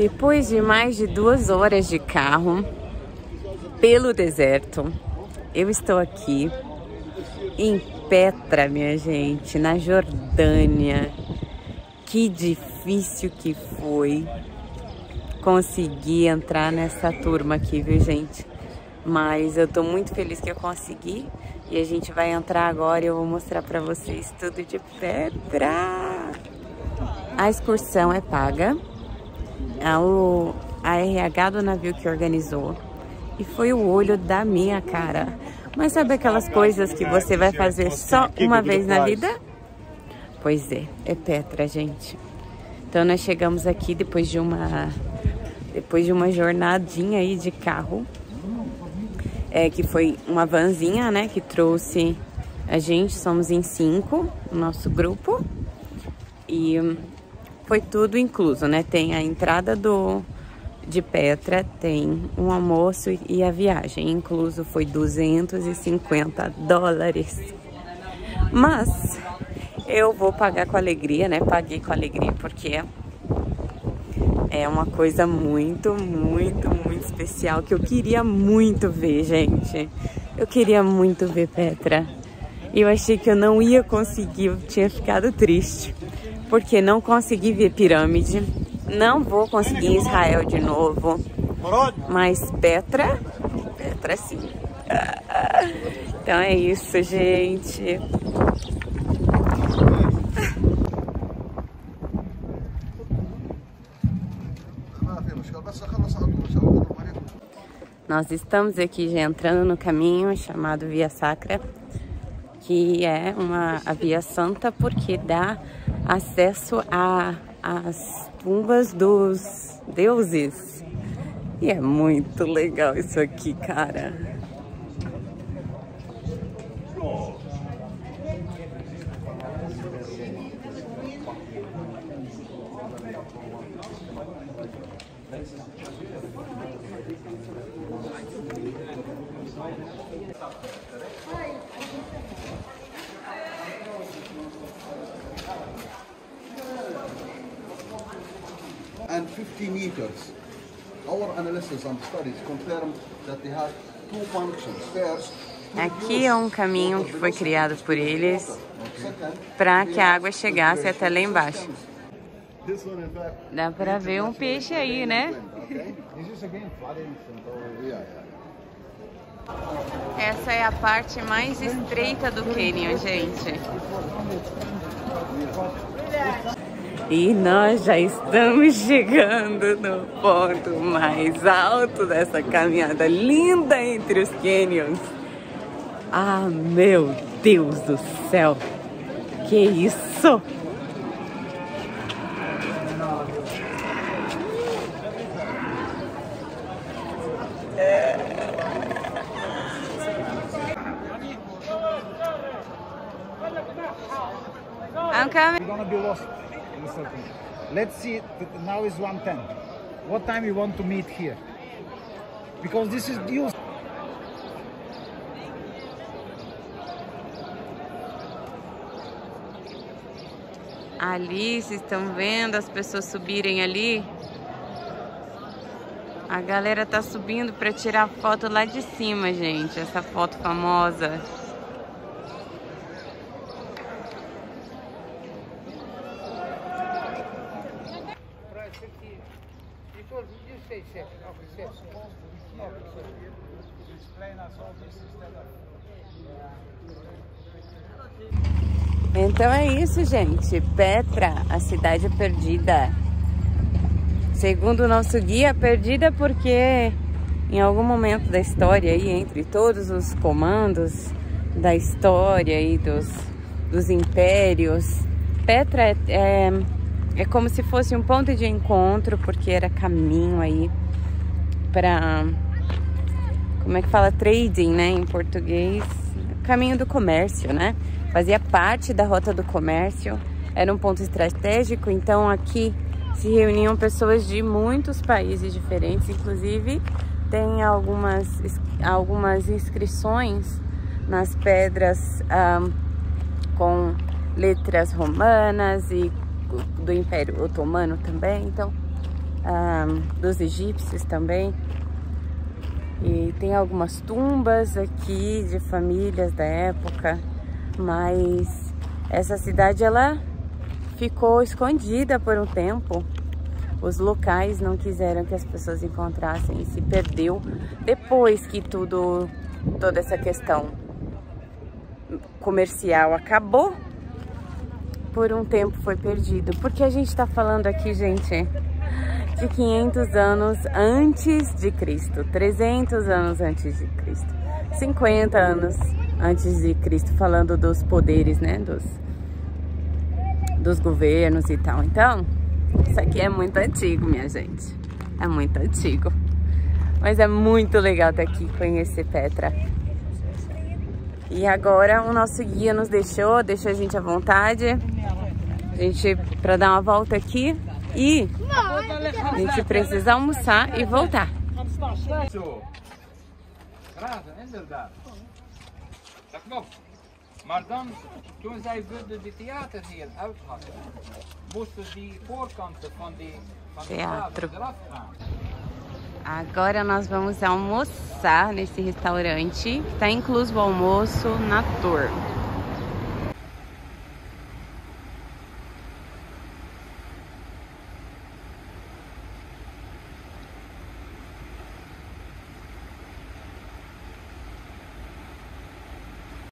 Depois de mais de duas horas de carro pelo deserto, eu estou aqui em Petra, minha gente, na Jordânia. Que difícil que foi conseguir entrar nessa turma aqui, viu, gente? Mas eu tô muito feliz que eu consegui e a gente vai entrar agora e eu vou mostrar pra vocês tudo de Petra. A excursão é paga. É o, a RH do navio que organizou. E foi o olho da minha cara. Mas sabe aquelas coisas que você vai fazer só uma vez na vida? Pois é, é Petra, gente. Então nós chegamos aqui depois de uma depois de uma jornadinha aí de carro, é, que foi uma vanzinha, né, que trouxe a gente, somos em cinco, o nosso grupo, e foi tudo incluso, né, tem a entrada do de Petra, tem um almoço e a viagem, incluso foi 250 dólares. Mas eu vou pagar com alegria, né? Paguei com alegria porque é uma coisa muito, muito, muito especial que eu queria muito ver, gente. Eu queria muito ver Petra. Eu achei que eu não ia conseguir, eu tinha ficado triste. Porque não consegui ver pirâmide. Não vou conseguir Israel de novo. Mas Petra, Petra sim. Então é isso, gente. Nós estamos aqui já entrando no caminho chamado Via Sacra, que é uma a Via Santa porque dá acesso às tumbas dos deuses. E é muito legal isso aqui, cara. and 50 meters. Our analysis and studies confirm that they have two functions. First, Aqui é um caminho que foi criado por eles para que a água chegasse até lá embaixo. Dá para ver um peixe aí, né? Essa é a parte mais estreita do cânion, gente. E nós já estamos chegando no ponto mais alto dessa caminhada linda entre os canyons. Ah, meu Deus do céu! Que isso? I'm coming. We're gonna be lost in a second. Let's see. Now is 110. What time you want to meet here? Because this is used. Ali, vocês estão vendo as pessoas subirem ali? A galera tá subindo para tirar foto lá de cima, gente. Essa foto famosa. Então é isso, gente. Petra, a cidade perdida. Segundo o nosso guia, perdida porque em algum momento da história aí, entre todos os comandos da história e dos, dos impérios, Petra é, é, é como se fosse um ponto de encontro, porque era caminho aí para como é que fala? Trading, né, em português, caminho do comércio, né? Fazia parte da rota do comércio, era um ponto estratégico, então aqui se reuniam pessoas de muitos países diferentes, inclusive tem algumas, algumas inscrições nas pedras um, com letras romanas e do Império Otomano também, então ah, dos egípcios também. E tem algumas tumbas aqui de famílias da época, mas essa cidade ela ficou escondida por um tempo. Os locais não quiseram que as pessoas encontrassem e se perdeu depois que tudo, toda essa questão comercial acabou. Por um tempo foi perdido. Porque a gente está falando aqui, gente, de 500 anos antes de Cristo, 300 anos antes de Cristo, 50 anos antes de Cristo, falando dos poderes, né, dos, dos governos e tal. Então, isso aqui é muito antigo, minha gente, é muito antigo. Mas é muito legal estar aqui, conhecer Petra. E agora o nosso guia nos deixou, deixou a gente à vontade, a gente, para dar uma volta aqui e a gente precisa almoçar e voltar. Maar dan, toen zij wilden de theater hier uit hadden, moesten die voorkanten van die, van eraf gaan. Agora nós vamos almoçar nesse restaurante. Está incluso o almoço na tour.